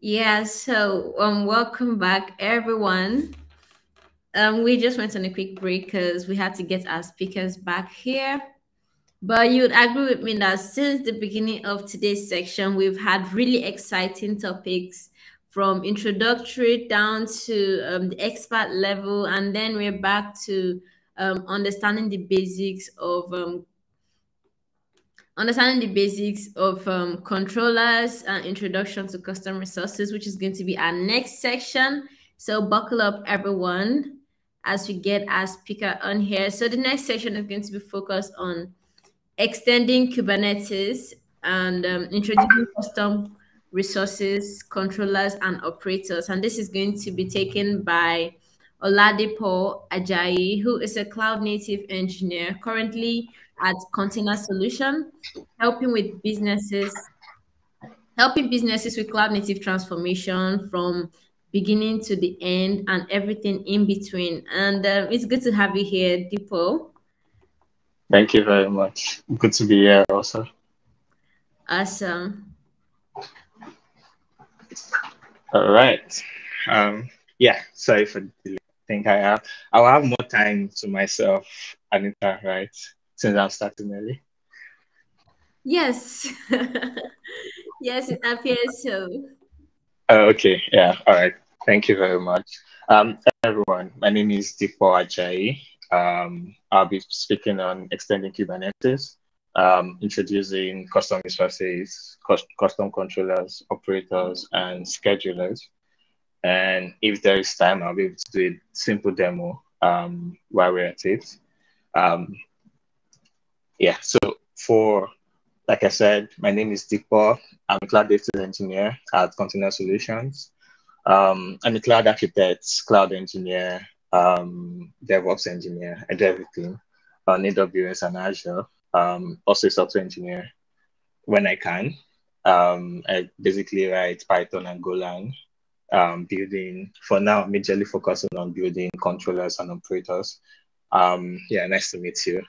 Yeah, so um, welcome back, everyone. Um, we just went on a quick break because we had to get our speakers back here. But you'd agree with me that since the beginning of today's section, we've had really exciting topics from introductory down to um, the expert level, and then we're back to um, understanding the basics of um, understanding the basics of um, controllers and introduction to custom resources, which is going to be our next section. So buckle up, everyone, as we get our speaker on here. So the next section is going to be focused on extending Kubernetes and um, introducing custom resources, controllers, and operators. And this is going to be taken by Oladipupo Ajayi, who is a cloud native engineer currently at Container Solution, helping with businesses, helping businesses with cloud native transformation from beginning to the end and everything in between. And uh, it's good to have you here, Dipo. Thank you very much. Good to be here also. Awesome. All right. Um, yeah, sorry for the think I have. I'll have more time to myself, Anita, right? Since I'm starting early. Yes. yes, it appears so. Uh, okay, yeah, all right. Thank you very much. Um, everyone, my name is Dipo Ajayi. Um, I'll be speaking on extending Kubernetes, um, introducing custom resources, custom controllers, operators, and schedulers. And if there is time, I'll be able to do a simple demo um, while we're at it. Um, yeah, so for, like I said, my name is Dipo. I'm a cloud data engineer at Container Solutions. Um, I'm a cloud architect, cloud engineer, um, DevOps engineer. I do everything on AWS and Azure. Um, also a software engineer when I can. Um, I basically write Python and Golang, um, building, for now, majorly focusing on building controllers and operators. Um, yeah, nice to meet you.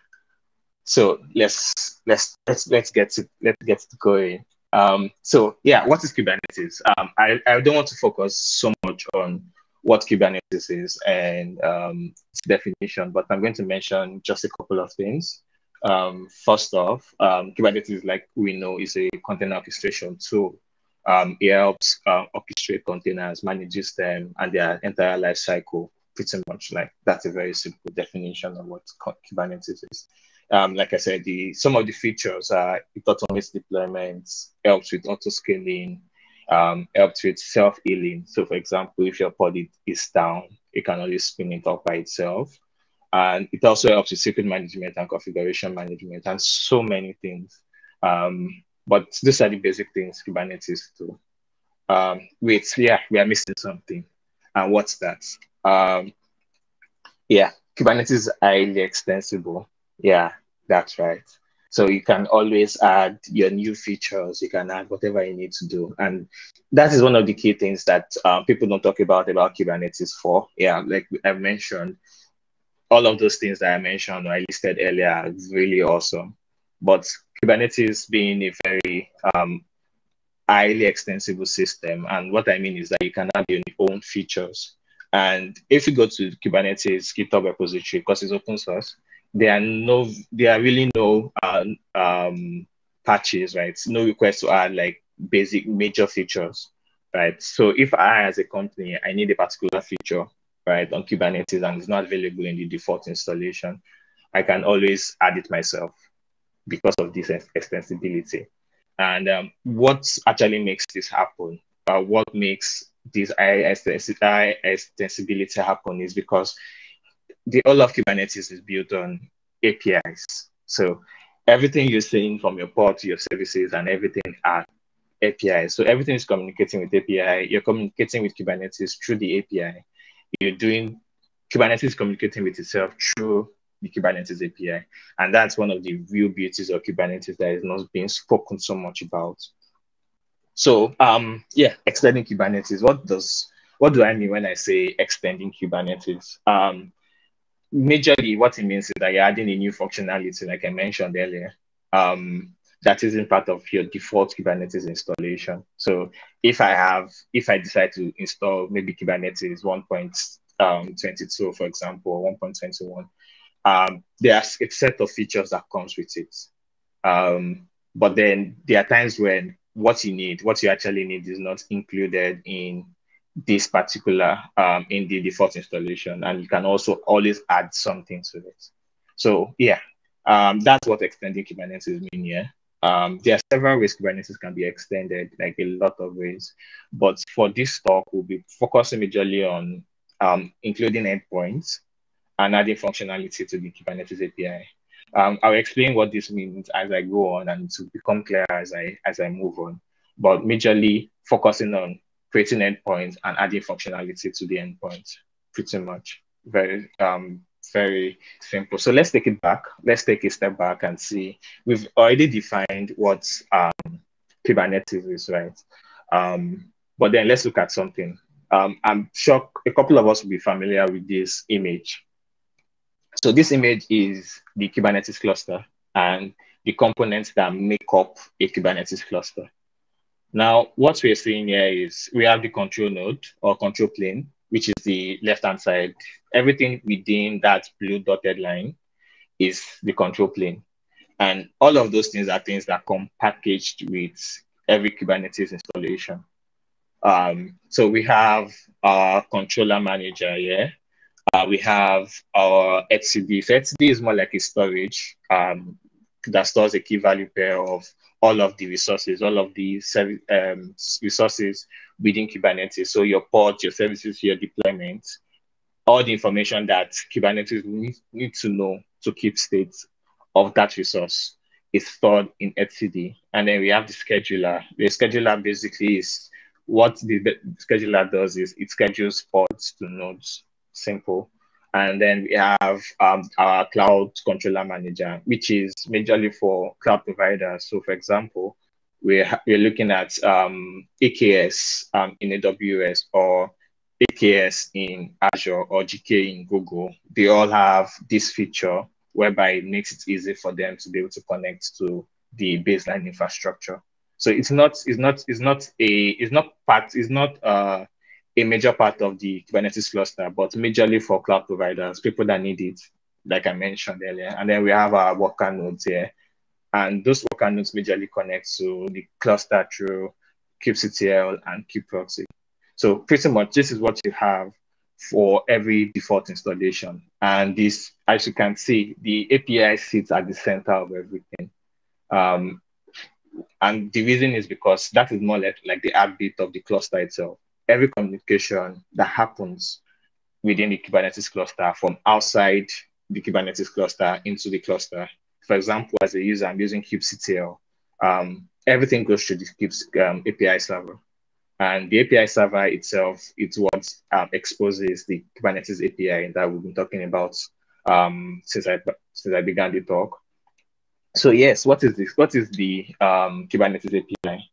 So let's let's let's let's get let's get going. Um, so yeah, what is Kubernetes? Um, I, I don't want to focus so much on what Kubernetes is and um, its definition, but I'm going to mention just a couple of things. Um, first off, um, Kubernetes, like we know, is a container orchestration tool. Um, it helps uh, orchestrate containers, manages them, and their entire life cycle. Pretty much like that's a very simple definition of what Kubernetes is. Um, like I said, the some of the features are autonomous deployments, helps with auto scaling, um, helps with self healing. So, for example, if your pod is down, it can always spin it up by itself. And it also helps with secret management and configuration management and so many things. Um, but these are the basic things Kubernetes do. Um, wait, yeah, we are missing something. And what's that? Um, yeah, Kubernetes is highly extensible. Yeah, that's right. So you can always add your new features. You can add whatever you need to do, and that is one of the key things that um, people don't talk about about Kubernetes for. Yeah, like I mentioned, all of those things that I mentioned or I listed earlier are really awesome. But Kubernetes being a very um, highly extensible system, and what I mean is that you can add your own features. And if you go to Kubernetes GitHub repository, because it's open source, there are no, there are really no uh, um, patches, right? No request to add like basic major features, right? So if I, as a company, I need a particular feature, right, on Kubernetes and it's not available in the default installation, I can always add it myself because of this extensibility. And um, what actually makes this happen, uh, what makes this extensibility happen is because the all of Kubernetes is built on APIs. So everything you're seeing from your port to your services and everything are APIs. So everything is communicating with API. You're communicating with Kubernetes through the API. You're doing Kubernetes communicating with itself through the Kubernetes API. And that's one of the real beauties of Kubernetes that is not being spoken so much about. So um, yeah, extending Kubernetes. What does what do I mean when I say extending Kubernetes? Um, majorly what it means is that you're adding a new functionality, like I mentioned earlier. Um, that isn't part of your default Kubernetes installation. So if I have, if I decide to install maybe Kubernetes 1.22, um, for example, 1.21, um, there's a set of features that comes with it. Um, but then there are times when what you need, what you actually need is not included in this particular, um, in the default installation. And you can also always add something to it. So yeah, um, that's what extending Kubernetes mean here. Um, there are several ways Kubernetes can be extended, like a lot of ways. But for this talk, we'll be focusing majorly on um, including endpoints and adding functionality to the Kubernetes API. Um, I'll explain what this means as I go on and to become clear as I as I move on. But majorly focusing on creating endpoints and adding functionality to the endpoint, pretty much. Very um, very simple. So let's take it back. Let's take a step back and see. We've already defined what um, Kubernetes is, right? Um, but then let's look at something. Um, I'm sure a couple of us will be familiar with this image. So this image is the Kubernetes cluster and the components that make up a Kubernetes cluster. Now, what we're seeing here is we have the control node or control plane, which is the left-hand side. Everything within that blue dotted line is the control plane. And all of those things are things that come packaged with every Kubernetes installation. Um, so we have our controller manager here. Uh, we have our etcd. So etcd is more like a storage um, that stores a key value pair of all of the resources, all of the um, resources within Kubernetes. So your pods, your services, your deployments, all the information that Kubernetes needs need to know to keep state of that resource is stored in etcd. And then we have the scheduler. The scheduler basically is what the scheduler does is it schedules pods to nodes, simple. And then we have um, our cloud controller manager, which is majorly for cloud providers. So, for example, we're, we're looking at um, EKS um, in AWS or AKS in Azure or GK in Google. They all have this feature whereby it makes it easy for them to be able to connect to the baseline infrastructure. So it's not it's not it's not a it's not part it's not uh, a major part of the Kubernetes cluster, but majorly for cloud providers, people that need it, like I mentioned earlier. And then we have our worker nodes here. And those worker nodes majorly connect to the cluster through kubectl and kubeproxy. So pretty much this is what you have for every default installation. And this, as you can see, the API sits at the center of everything. Um, and the reason is because that is more like, like the heartbeat of the cluster itself every communication that happens within the Kubernetes cluster from outside the Kubernetes cluster into the cluster. For example, as a user, I'm using kubectl. Um, everything goes through the Kube um, API server. And the API server itself, it's what um, exposes the Kubernetes API that we've been talking about um, since I since I began the talk. So yes, what is this? What is the um, Kubernetes API?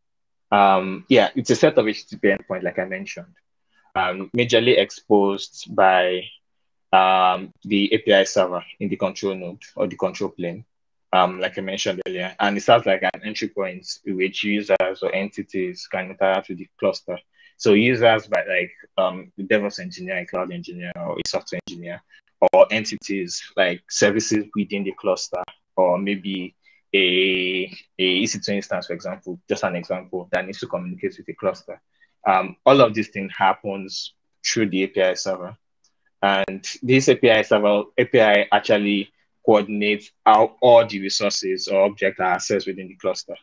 Um, yeah, it's a set of HTTP endpoint, like I mentioned, um, majorly exposed by um, the API server in the control node or the control plane, um, like I mentioned earlier. And it sounds like an entry point which users or entities can interact with the cluster. So users, by like um, the DevOps engineer, a cloud engineer, or a software engineer, or entities like services within the cluster, or maybe a, a EC2 instance, for example, just an example that needs to communicate with a cluster. Um, all of this thing happens through the API server. And this API server, API actually coordinates how all the resources or objects are accessed within the cluster.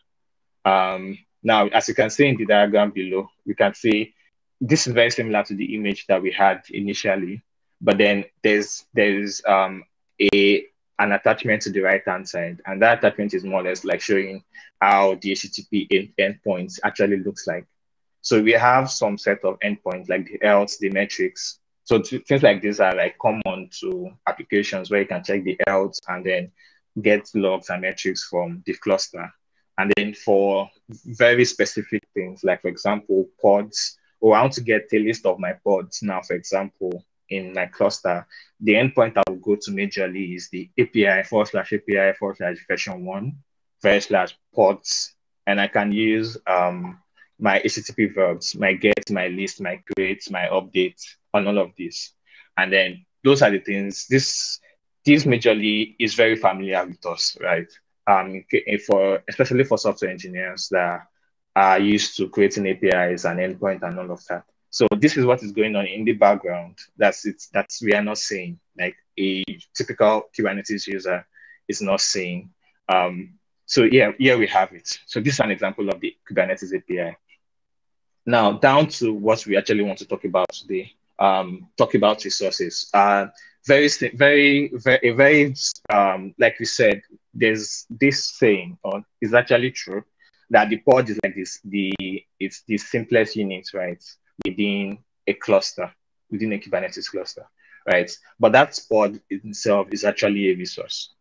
Um, now, as you can see in the diagram below, we can see this is very similar to the image that we had initially, but then there's there's um, a an attachment to the right hand side. And that attachment is more or less like showing how the HTTP endpoints actually looks like. So we have some set of endpoints like the else, the metrics. So things like these are like common to applications where you can check the else and then get logs and metrics from the cluster. And then for very specific things, like for example, pods, or oh, I want to get a list of my pods now, for example, in my cluster, the endpoint I will go to majorly is the API forward slash API forward slash version one very slash pods, and I can use um, my HTTP verbs, my get, my list, my create, my update on all of this. And then those are the things. This this majorly is very familiar with us, right? Um, for especially for software engineers that are used to creating APIs and endpoint and all of that. So this is what is going on in the background. That's it. That's we are not seeing. Like a typical Kubernetes user is not seeing. Um, so yeah, here we have it. So this is an example of the Kubernetes API. Now down to what we actually want to talk about today. Um, talk about resources. Uh, very, very, very, very, um, like we said, there's this saying, or is actually true, that the pod is like this, the it's the simplest unit, right, within a cluster, within a Kubernetes cluster, right? But that pod itself is actually a resource.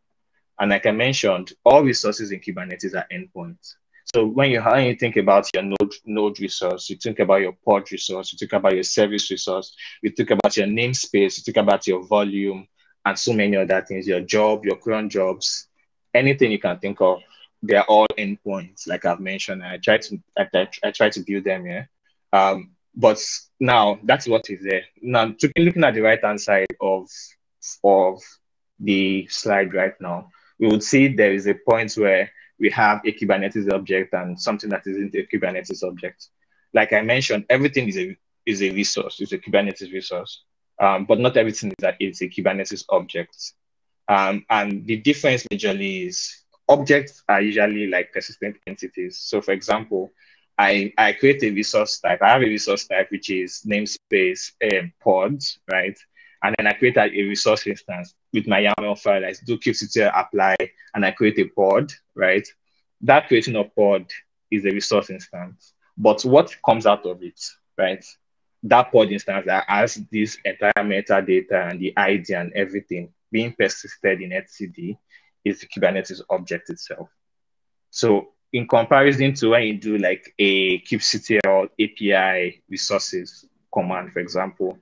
And like I mentioned, all resources in Kubernetes are endpoints. So when you, when you think about your node, node resource, you think about your pod resource, you think about your service resource, you think about your namespace, you think about your volume, and so many other things, your job, your cron jobs, anything you can think of, they're all endpoints, like I've mentioned. I try to I, I try to build them here. Um, but now that's what is there. Now looking at the right hand side of of the slide right now, we would see there is a point where we have a Kubernetes object and something that isn't a Kubernetes object. Like I mentioned, everything is a is a resource, it's a Kubernetes resource, um, but not everything is that a Kubernetes object. Um, and the difference majorly is objects are usually like persistent entities. So for example, I, I create a resource type. I have a resource type, which is namespace um, pods, right? And then I create a, a resource instance with my YAML file, I do kubectl apply, and I create a pod, right? That creating a pod is a resource instance. But what comes out of it, right? That pod instance that has this entire metadata and the ID and everything being persisted in etcd is the Kubernetes object itself. So in comparison to when you do like a kubectl API resources command, for example,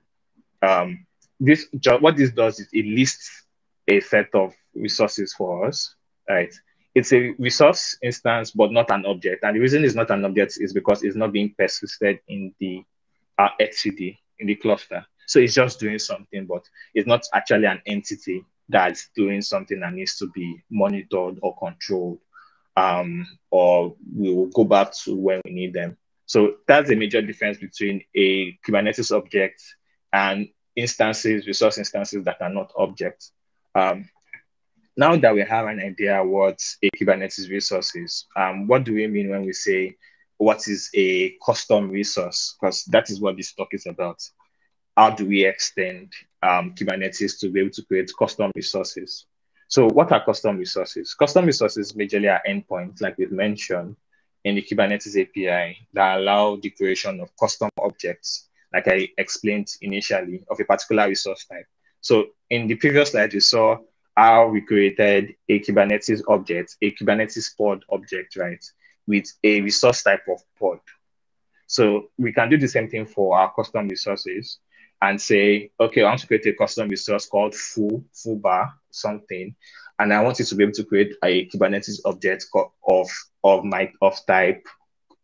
um, this what this does is it lists a set of resources for us, right? It's a resource instance, but not an object. And the reason it's not an object is because it's not being persisted in the uh, etcd in the cluster. So it's just doing something, but it's not actually an entity that's doing something that needs to be monitored or controlled, um, or we will go back to when we need them. So that's the major difference between a Kubernetes object and instances, resource instances that are not objects. Um, now that we have an idea what a Kubernetes resource is, um, what do we mean when we say what is a custom resource? Because that is what this talk is about. How do we extend um, Kubernetes to be able to create custom resources? So what are custom resources? Custom resources majorly are endpoints, like we've mentioned in the Kubernetes API that allow the creation of custom objects, like I explained initially, of a particular resource type. So in the previous slide, you saw how we created a Kubernetes object, a Kubernetes pod object, right, with a resource type of pod. So we can do the same thing for our custom resources and say, okay, I want to create a custom resource called foo, foobar, something, and I want it to be able to create a Kubernetes object of of my of type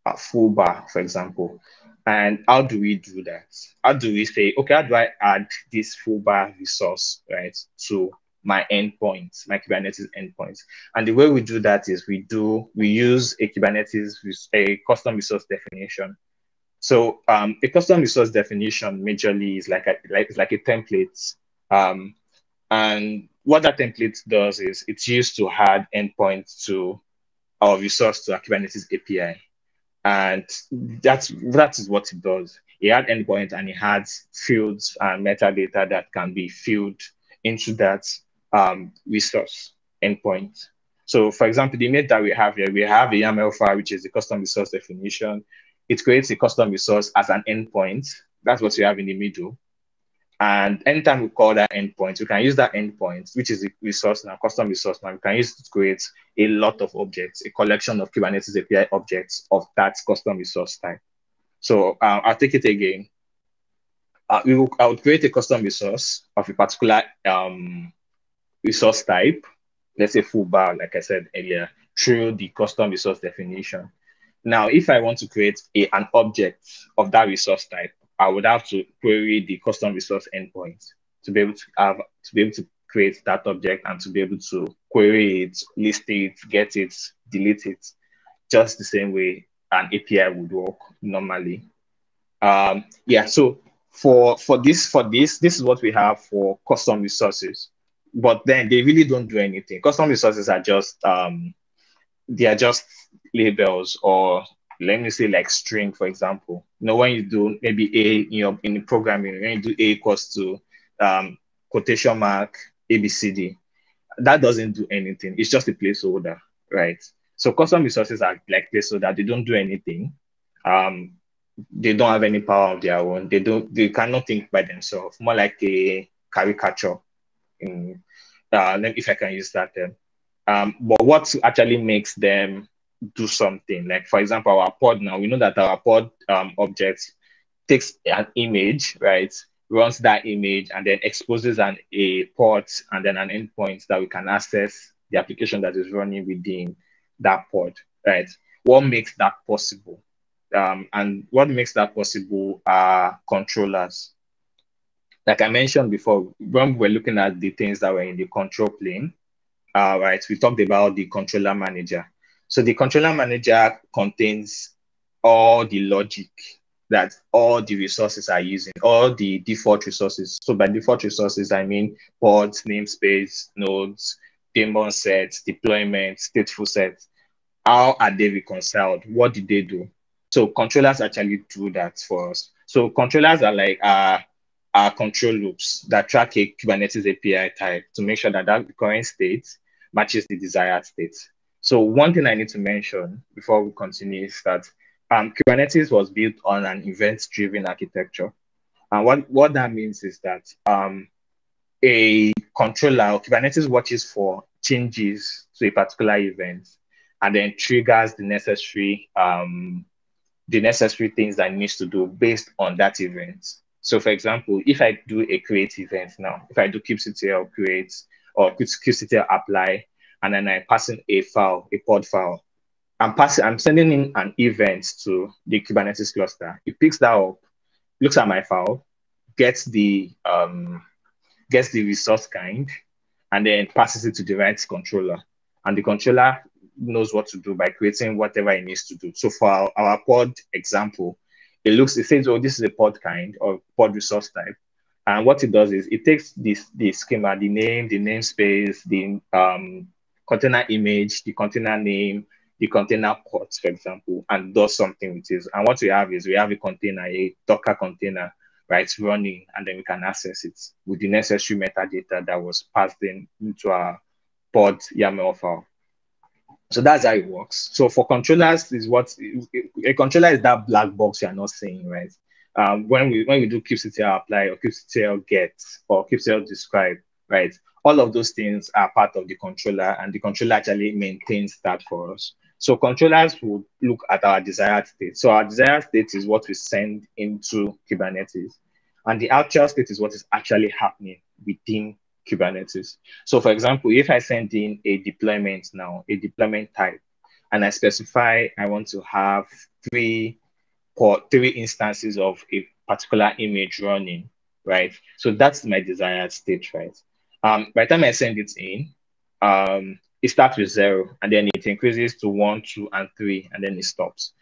uh, foobar, for example. And how do we do that? How do we say, okay, how do I add this foobar resource, right, to my endpoints, my Kubernetes endpoints? And the way we do that is we do, we use a Kubernetes, a custom resource definition. So um, a custom resource definition majorly is like a, like, like a template. Um, and what that template does is it's used to add endpoints to our resource to our Kubernetes API. And that's that is what it does. It had endpoint and it has fields and metadata that can be filled into that um, resource endpoint. So for example, the image that we have here, we have a YAML file, which is the custom resource definition. It creates a custom resource as an endpoint. That's what we have in the middle. And anytime we call that endpoint, we can use that endpoint, which is a resource now, custom resource now. We can use to create a lot of objects, a collection of Kubernetes API objects of that custom resource type. So uh, I'll take it again. Uh, we will, I would create a custom resource of a particular um, resource type. Let's say foobar, like I said earlier. through the custom resource definition. Now, if I want to create a, an object of that resource type, I would have to query the custom resource endpoint to be able to have to be able to create that object and to be able to query it, list it, get it, delete it, just the same way an API would work normally. Um, yeah, so for for this for this this is what we have for custom resources, but then they really don't do anything. Custom resources are just um, they are just labels or let me say like string for example. You know when you do maybe a in your in programming when you do a equals to um, quotation mark abcd that doesn't do anything. It's just a placeholder right? So custom resources are like placeholder they don't do anything. Um, they don't have any power of their own. They don't they cannot think by themselves. More like a caricature in uh, if i can use that term. Um, but what actually makes them do something. Like for example, our pod now, we know that our pod um, object takes an image, right? Runs that image and then exposes an a port and then an endpoint that we can access the application that is running within that pod, right? What makes that possible? Um, and what makes that possible are controllers. Like I mentioned before, when we are looking at the things that were in the control plane, uh, right, we talked about the controller manager. So the controller manager contains all the logic that all the resources are using, all the default resources. So by default resources, I mean pods, namespace, nodes, daemon sets, deployment, stateful sets. How are they reconciled? What did they do? So controllers actually do that for us. So controllers are like uh, our control loops that track a Kubernetes API type to make sure that that current state matches the desired state. So one thing I need to mention before we continue is that um, Kubernetes was built on an event-driven architecture. And what, what that means is that um, a controller or Kubernetes watches for changes to a particular event and then triggers the necessary um, the necessary things that needs to do based on that event. So for example, if I do a create event now, if I do kubectl create or kubectl apply, and then I pass in a file, a pod file. I'm passing, I'm sending in an event to the Kubernetes cluster. It picks that up, looks at my file, gets the um, gets the resource kind, and then passes it to the right controller. And the controller knows what to do by creating whatever it needs to do. So for our, our pod example, it looks, it says, oh, this is a pod kind or pod resource type. And what it does is it takes this the schema, the name, the namespace, the um, container image, the container name, the container port, for example, and does something with it. And what we have is we have a container, a Docker container, right, running, and then we can access it with the necessary metadata that was passed in into our pod YAML file. So that's how it works. So for controllers, is what a controller is that black box you are not seeing, right? Um, when we when we do kubectl apply or kubectl get or kubectl describe, right? All of those things are part of the controller and the controller actually maintains that for us. So controllers would look at our desired state. So our desired state is what we send into Kubernetes. And the actual state is what is actually happening within Kubernetes. So for example, if I send in a deployment now, a deployment type, and I specify I want to have three or three instances of a particular image running, right? So that's my desired state, right? Um, by the time I send it in, um, it starts with zero and then it increases to one, two, and three, and then it stops.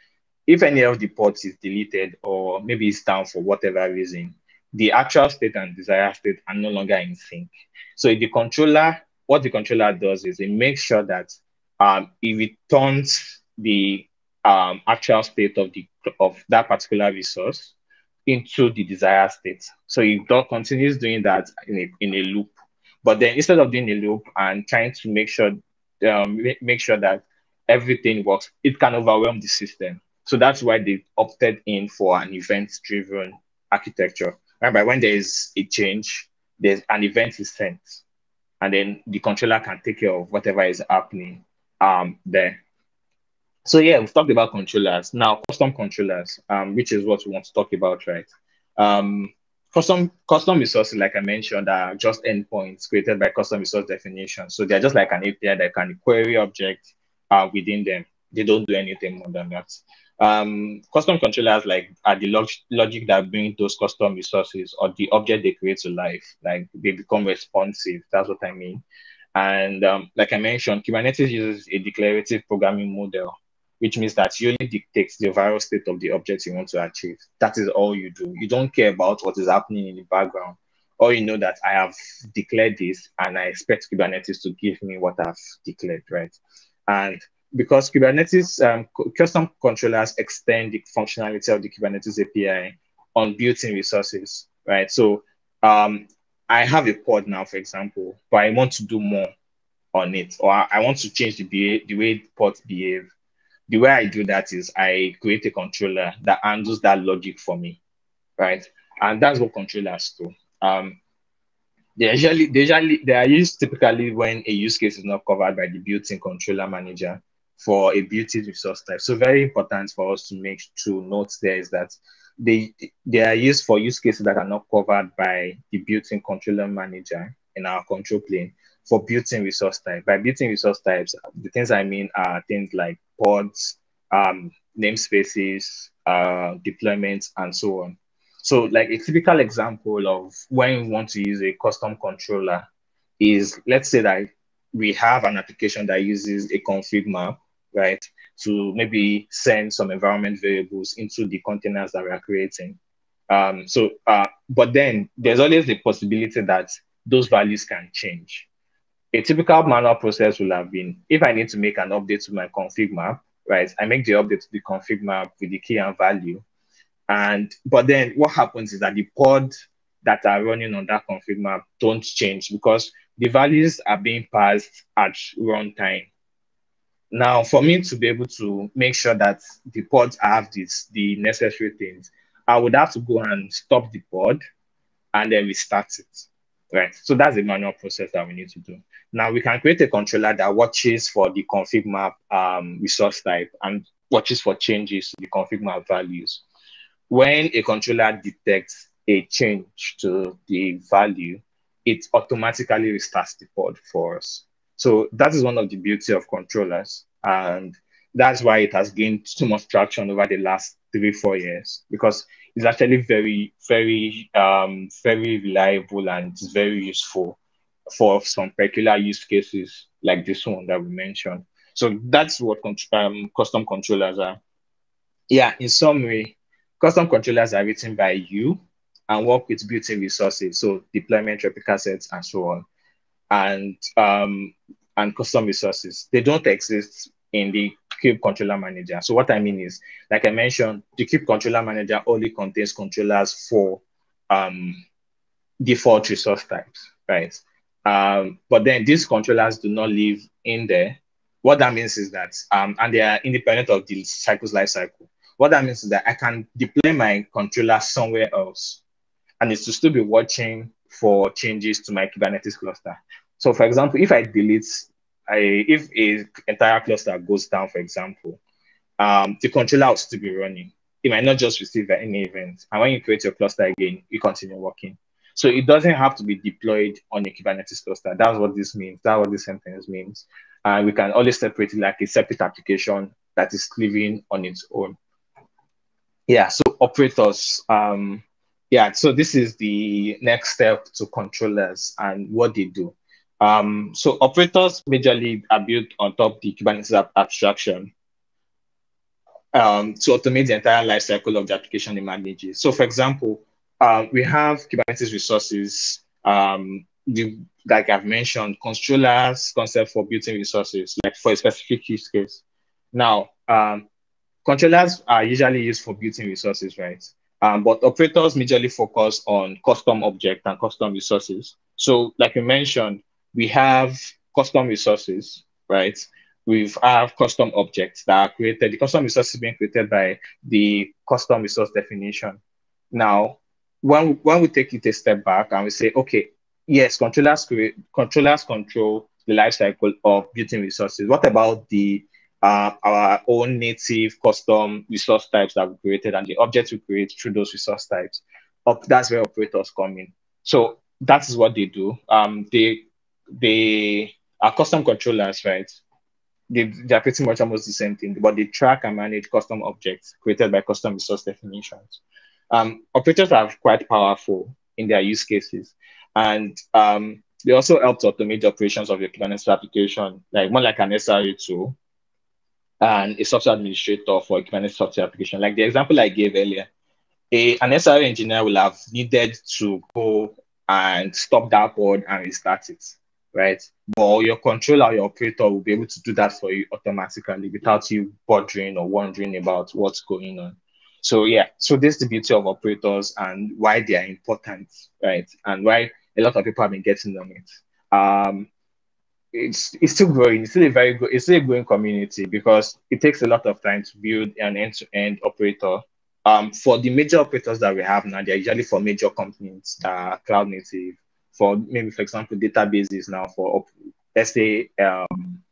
If any of the ports is deleted or maybe it's down for whatever reason, the actual state and desired state are no longer in sync. So the controller, what the controller does is it makes sure that um, it returns the um, actual state of the of that particular resource into the desired state. So it continues doing that in a, in a loop but then instead of doing a loop and trying to make sure um, make sure that everything works, it can overwhelm the system. So that's why they opted in for an event-driven architecture. Remember, when there is a change, there's an event is sent, and then the controller can take care of whatever is happening um, there. So yeah, we've talked about controllers. Now, custom controllers, um, which is what we want to talk about, right? Um, custom custom resources, like I mentioned, are just endpoints created by custom resource definition. So they're just like an API that can query object, uh, within them. They don't do anything more than that. Um, custom controllers like are the log logic that bring those custom resources or the object they create to life. Like they become responsive. That's what I mean. And um, like I mentioned, Kubernetes uses a declarative programming model, which means that you only dictate the overall state of the object you want to achieve. That is all you do. You don't care about what is happening in the background. Or you know that I have declared this and I expect Kubernetes to give me what I've declared, right? And because Kubernetes um, custom controllers extend the functionality of the Kubernetes API on built-in resources, right? So um, I have a pod now, for example, but I want to do more on it, or I want to change the, the way pods behave. The way I do that is I create a controller that handles that logic for me, right? And that's what controllers do. Um, they usually, they usually they are used typically when a use case is not covered by the built-in controller manager for a built-in resource type. So very important for us to make to note there is that they they are used for use cases that are not covered by the built-in controller manager in our control plane for built-in resource type. By built-in resource types, the things I mean are things like pods, um, namespaces, uh, deployments, and so on. So like a typical example of when we want to use a custom controller is let's say that we have an application that uses a config map, right? To maybe send some environment variables into the containers that we are creating. Um, so, uh, but then there's always the possibility that those values can change. A typical manual process will have been, if I need to make an update to my config map, right? I make the update to the config map with the key and value. And, but then what happens is that the pod that are running on that config map don't change because the values are being passed at runtime. Now, for me to be able to make sure that the pods have this, the necessary things, I would have to go and stop the pod and then restart it. Right. So that's the manual process that we need to do. Now we can create a controller that watches for the config map um, resource type and watches for changes to the config map values. When a controller detects a change to the value, it automatically restarts the pod for us. So that is one of the beauty of controllers. And that's why it has gained so much traction over the last three, four years, because it's actually very, very, um, very reliable and it's very useful for some particular use cases like this one that we mentioned. So that's what um, custom controllers are. Yeah, in summary, custom controllers are written by you and work with built-in resources, so deployment, replica sets, and so on, and um, and custom resources. They don't exist in the Kube Controller Manager. So what I mean is, like I mentioned, the Kube Controller Manager only contains controllers for um, default resource types, right? Um, but then these controllers do not live in there. What that means is that, um, and they are independent of the cycles life cycle. What that means is that I can deploy my controller somewhere else and it's to still be watching for changes to my Kubernetes cluster. So for example, if I delete, I, if a entire cluster goes down, for example, um, the controller will still be running. It might not just receive any event. And when you create your cluster again, you continue working. So it doesn't have to be deployed on your Kubernetes cluster. That's what this means. That's what this sentence means. And we can always separate it like a separate application that is living on its own. Yeah, so operators, um, yeah, so this is the next step to controllers and what they do. Um, so operators majorly are built on top the Kubernetes abstraction um, to automate the entire lifecycle of the application it manages. So for example, uh, we have Kubernetes resources, um, the, like I've mentioned, controllers concept for built-in resources, like for a specific use case. Now, um, controllers are usually used for built-in resources, right? Um, but operators majorly focus on custom object and custom resources. So like you mentioned, we have custom resources, right? We have custom objects that are created. The custom resources being created by the custom resource definition. Now, when, when we take it a step back and we say, okay, yes, controllers create, controllers control the life cycle of built-in resources. What about the uh, our own native custom resource types that we created and the objects we create through those resource types. Up, that's where operators come in. So that is what they do. Um, they they are custom controllers, right? they, they're pretty much almost the same thing, but they track and manage custom objects created by custom resource definitions. Um, operators are quite powerful in their use cases, and um, they also help to automate the operations of your Kubernetes application, like more like an SRE tool and a software administrator for a Kubernetes software application. Like the example I gave earlier, a, an SRE engineer will have needed to go and stop that pod and restart it right? But your controller, your operator will be able to do that for you automatically without you bothering or wondering about what's going on. So yeah, so this is the beauty of operators and why they are important, right? And why a lot of people have been getting on it. Um, it's it's still growing. It's still a very good. It's still a growing community because it takes a lot of time to build an end-to-end operator. Um, for the major operators that we have now, they're usually for major companies that are cloud native for maybe, for example, databases now for, let's say, um,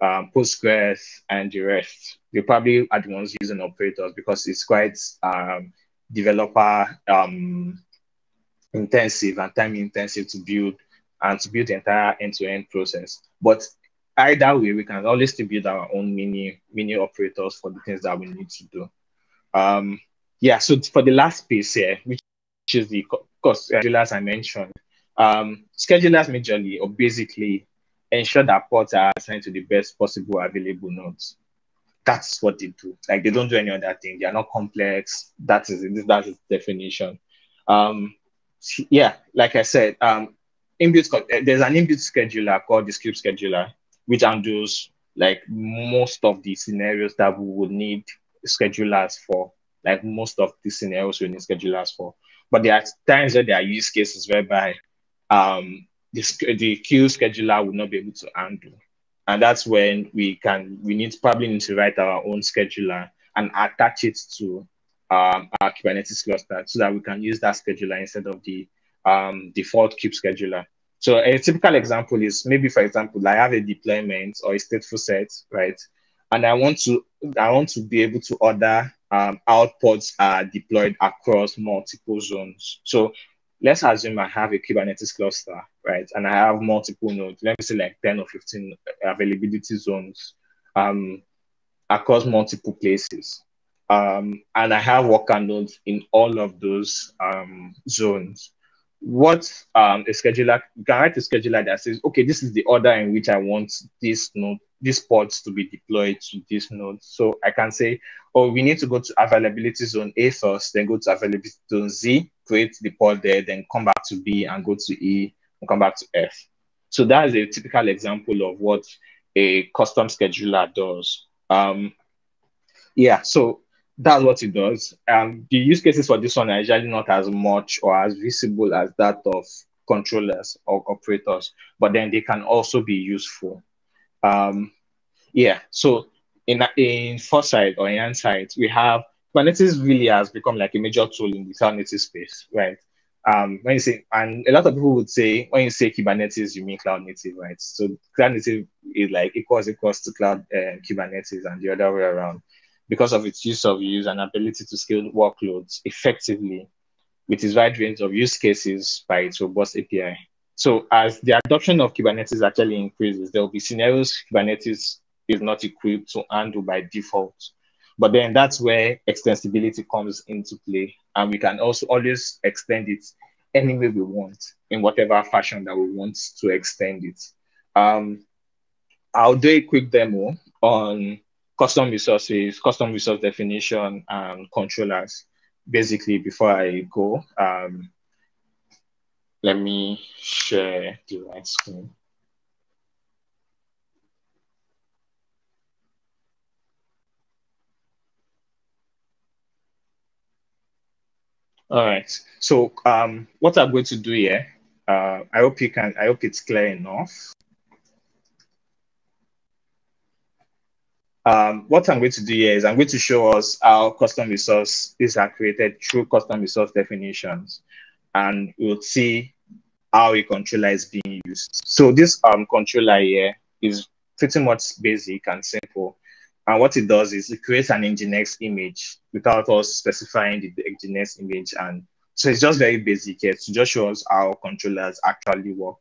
um, Postgres and the rest. They probably are the ones using operators because it's quite um, developer um, intensive and time intensive to build and to build the entire end-to-end process. But either way, we can always still build our own mini mini operators for the things that we need to do. Um, yeah, so for the last piece here, which is the cost, as I mentioned, um, schedulers majorly or basically ensure that ports are assigned to the best possible available nodes. That's what they do. Like they don't do any other thing. They are not complex. That is it. That's its definition. Um, yeah, like I said, um, inbuilt there's an inbuilt scheduler called the script scheduler, which handles like most of the scenarios that we would need schedulers for. Like most of the scenarios we need schedulers for. But there are times where there are use cases whereby um, the, the kube scheduler will not be able to handle. And that's when we can, we need probably need to write our own scheduler and attach it to um, our Kubernetes cluster so that we can use that scheduler instead of the um, default kube scheduler. So a typical example is maybe, for example, I have a deployment or a stateful set, right? And I want to, I want to be able to order um, outputs are deployed across multiple zones. So let's assume I have a Kubernetes cluster, right? And I have multiple nodes, let me say like 10 or 15 availability zones um, across multiple places. Um, and I have worker nodes in all of those um, zones. What um, a scheduler, write a scheduler that says, okay, this is the order in which I want this node, these pods to be deployed to this node. So I can say, oh, we need to go to availability zone A first, then go to availability zone Z, create the pod there, then come back to B and go to E and come back to F. So that is a typical example of what a custom scheduler does. Um, yeah, so that's what it does. Um, the use cases for this one are usually not as much or as visible as that of controllers or operators, but then they can also be useful. Um, yeah, so in in Foresight or in Insight, we have Kubernetes really has become like a major tool in the cloud native space, right? Um, when you say, and a lot of people would say, when you say Kubernetes, you mean cloud native, right? So cloud native is like equals equals to cloud uh, Kubernetes and the other way around because of its use of use and ability to scale workloads effectively with its wide range of use cases by its robust API. So as the adoption of Kubernetes actually increases, there will be scenarios Kubernetes is not equipped to handle by default. But then that's where extensibility comes into play. And we can also always extend it any way we want in whatever fashion that we want to extend it. Um, I'll do a quick demo on custom resources, custom resource definition, and controllers, basically, before I go. Um, let me share the right screen. All right. So um, what I'm going to do here, uh, I hope you can, I hope it's clear enough. Um, what I'm going to do here is I'm going to show us how custom resources are created through custom resource definitions. And we'll see how a controller is being used. So this um, controller here is pretty much basic and simple. And what it does is it creates an Nginx image without us specifying the Nginx image. And so it's just very basic to just show us how controllers actually work.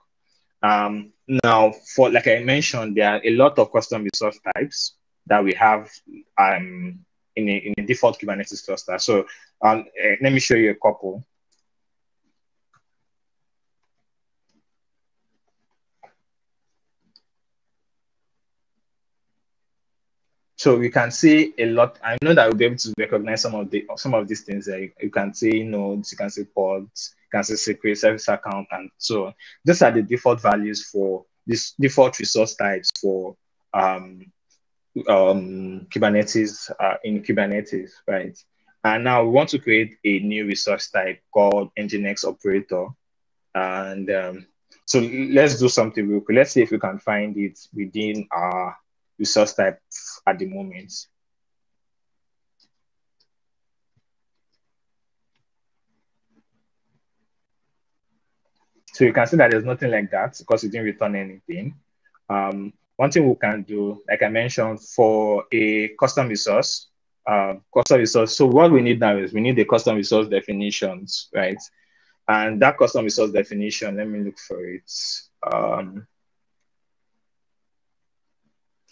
Um, now, for like I mentioned, there are a lot of custom resource types that we have um, in, a, in a default Kubernetes cluster. So um, uh, let me show you a couple. So we can see a lot. I know that we'll be able to recognize some of the some of these things. Like you can see nodes, you can see pods, you can see secret service account, and so on. These are the default values for this default resource types for um, um, Kubernetes uh, in Kubernetes, right? And now we want to create a new resource type called Nginx operator. And um, so let's do something real quick. Let's see if we can find it within our resource type at the moment. So you can see that there's nothing like that because it didn't return anything. Um, one thing we can do, like I mentioned, for a custom resource, uh, custom resource. So what we need now is we need the custom resource definitions, right? And that custom resource definition, let me look for it. Um,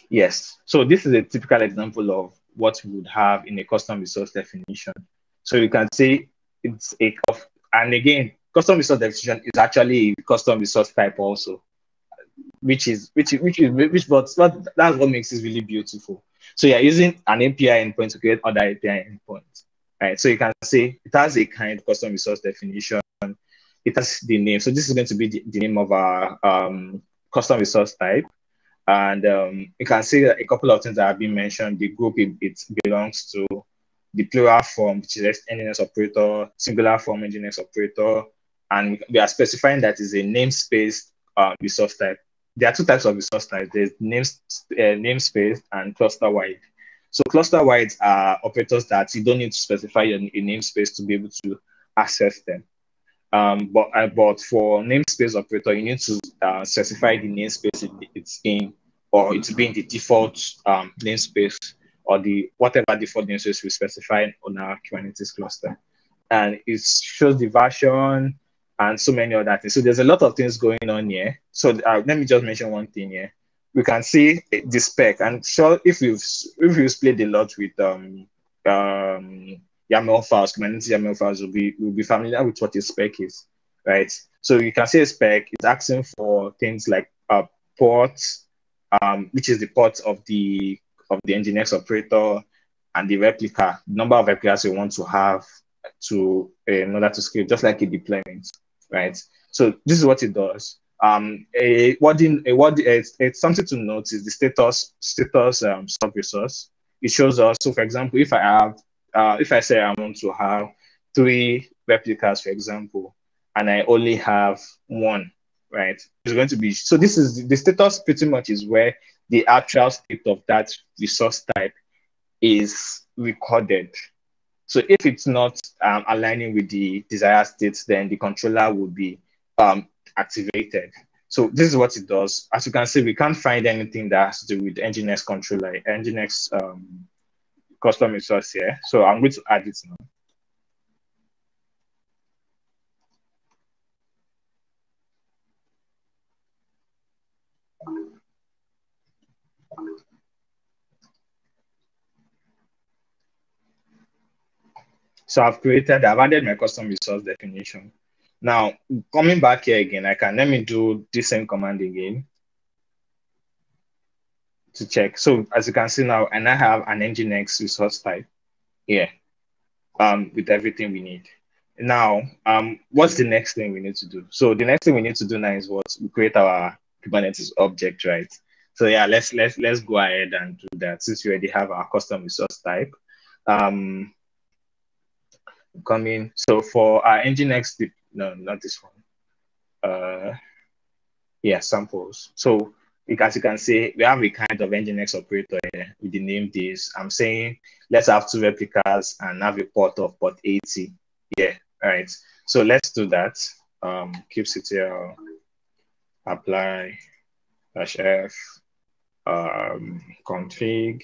Yes. So this is a typical example of what we would have in a custom resource definition. So you can see it's a, and again, custom resource definition is actually a custom resource type also, which is, which is, which is, which, but that's what makes it really beautiful. So you're using an API endpoint to create other API endpoints, right? So you can see it has a kind of custom resource definition. It has the name. So this is going to be the, the name of our um, custom resource type. And um, you can see a couple of things that have been mentioned. The group it, it belongs to the plural form, which is Nginx operator, singular form Nginx operator, and we are specifying that is a namespace uh, resource type. There are two types of resource types. There's names, uh, namespace and cluster wide. So cluster wide are operators that you don't need to specify a, your namespace to be able to access them. Um, but uh, but for namespace operator, you need to uh, specify the namespace it, it's in, or it's being the default um, namespace or the whatever default namespace we specify on our Kubernetes cluster, and it shows the version and so many other things. So there's a lot of things going on here. So uh, let me just mention one thing here. We can see the spec, and sure if you've if you've played a lot with um um YAML files, Kubernetes YAML files will be will be familiar with what a spec is, right? So you can see a spec is asking for things like uh, ports, um, which is the port of the of the Nginx operator and the replica, number of replicas you want to have to uh, in order to scale, just like a deployment, right? So this is what it does. Um, a wording, a word, it's, it's something to note is the status status um, sub resource. It shows us. So, for example, if I have uh, if I say I want to have three replicas, for example, and I only have one, right? It's going to be so. This is the status. Pretty much is where the actual state of that resource type is recorded. So if it's not um, aligning with the desired state, then the controller will be um, activated. So this is what it does. As you can see, we can't find anything that has to do with Nginx controller, Nginx um, custom resource here. So I'm going to add it now. So I've created, I've added my custom resource definition. Now, coming back here again, I can, let me do the same command again to check. So as you can see now, and I have an Nginx resource type here um, with everything we need. Now, um, what's the next thing we need to do? So the next thing we need to do now is what we create our Kubernetes object, right? So yeah, let's let's let's go ahead and do that since we already have our custom resource type. Um, coming. So for our Nginx, no, not this one. Uh, yeah, samples. So as you can see, we have a kind of Nginx operator here with the name this. I'm saying let's have two replicas and have a port of port 80. Yeah, all right. So let's do that. Um, kubectl apply dash f um, config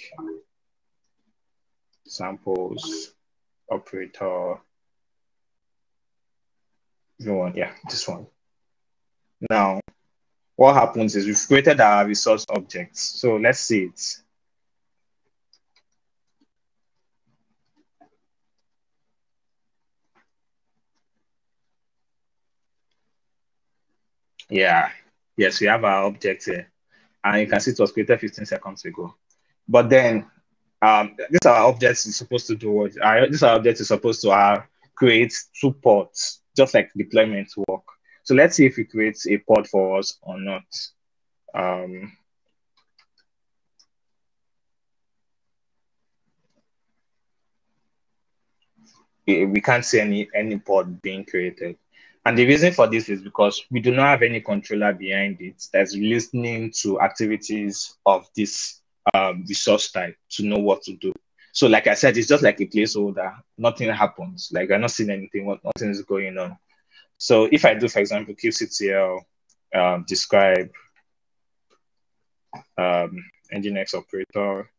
samples operator. You want, yeah, this one. Now what happens is we've created our resource objects. So let's see it. Yeah, yes, we have our object here. And you can see it was created 15 seconds ago. But then um, this our object is supposed to do what? Uh, this our object is supposed to uh, create two pods, just like deployment work. So let's see if it creates a pod for us or not. Um, we can't see any any pod being created. And the reason for this is because we do not have any controller behind it that's listening to activities of this um, resource type to know what to do. So, like I said, it's just like a placeholder. Nothing happens. Like I'm not seeing anything. Nothing is going on. So, if I do, for example, kubectl um, describe um, nginx operator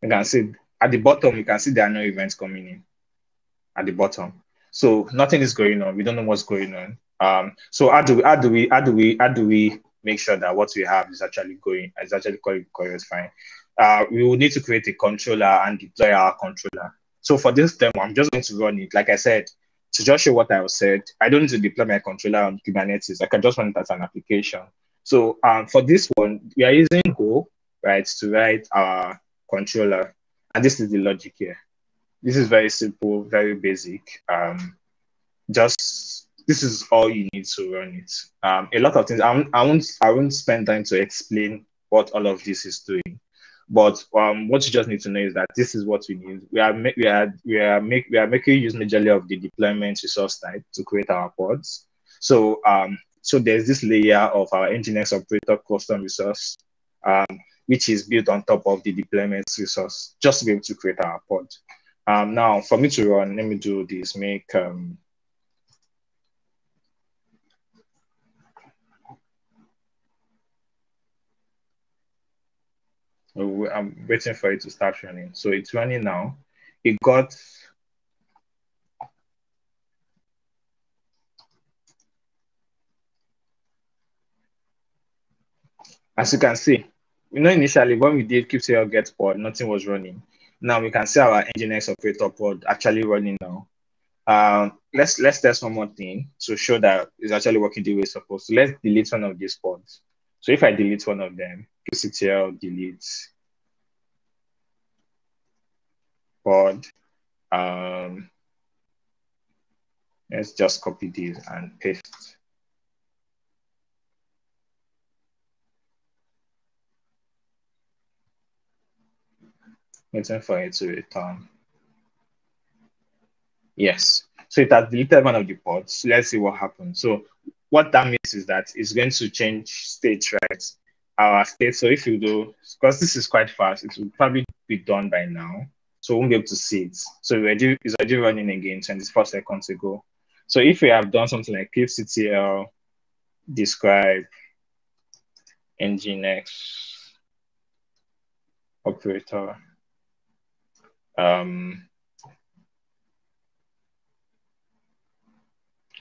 you can see at the bottom, you can see there are no events coming in at the bottom. So nothing is going on. We don't know what's going on. Um, so how do we how do we how do we how do we make sure that what we have is actually going is actually going fine? Uh, we will need to create a controller and deploy our controller. So for this demo, I'm just going to run it. Like I said, to just show what I said, I don't need to deploy my controller on Kubernetes. I can just run it as an application. So um, for this one, we are using Go, right, to write our controller. And this is the logic here. This is very simple, very basic. Um, just this is all you need to run it. Um, a lot of things. I won't, I won't, I won't spend time to explain what all of this is doing. But um, what you just need to know is that this is what we need. We are we are we are make we are making use majorly of the deployment resource type to create our pods. So um, so there's this layer of our nginx operator custom resource. Um, which is built on top of the deployment resource, just to be able to create our pod. Um, now, for me to run, let me do this, make um, I'm waiting for it to start running. So it's running now. It got as you can see, you know, initially when we did kubectl get pod, nothing was running. Now we can see our nginx operator pod actually running now. Um, let's let's test one more thing to show that it's actually working the way it's supposed to. Let's delete one of these pods. So if I delete one of them, kubectl delete pod. Um, let's just copy this and paste. waiting for it to return. Yes. So it has deleted one of the pods. Let's see what happens. So what that means is that it's going to change state, right? Our state. So if you do, because this is quite fast, it will probably be done by now. So we won't be able to see it. So already, it's already running again 24 seconds ago. So if we have done something like kubectl describe nginx operator um,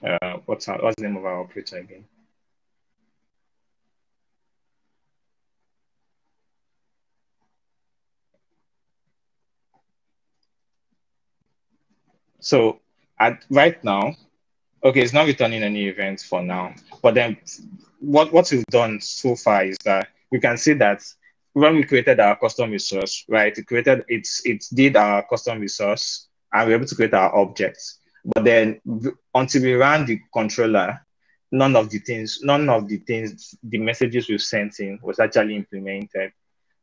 uh, what's our, what's the name of our operator again? So at right now, okay, it's not returning any events for now. But then what, what we've done so far is that we can see that when we created our custom resource, right, it created it's it did our custom resource and we are able to create our objects. But then until we ran the controller, none of the things, none of the things, the messages we sent in was actually implemented.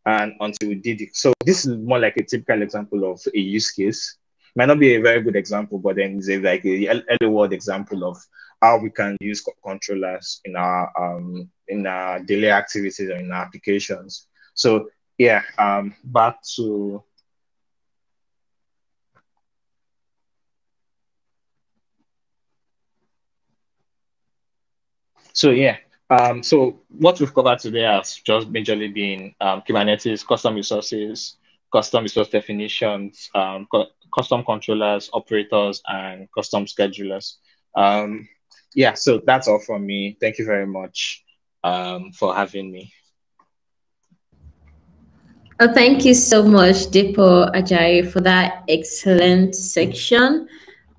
And until we did it. So this is more like a typical example of a use case. Might not be a very good example, but then it's a, like a hello world example of how we can use controllers in our um, in our daily activities or in our applications. So yeah, um, back to So yeah, um, so what we've covered today has just majorly been um, Kubernetes, custom resources, custom resource definitions, um, custom controllers, operators, and custom schedulers. Um, yeah, so that's all from me. Thank you very much um, for having me. Oh, thank you so much, Dipo Ajayi, for that excellent section.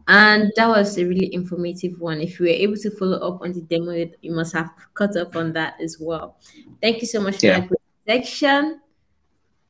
And that was a really informative one. If you were able to follow up on the demo, you must have caught up on that as well. Thank you so much for yeah. that section.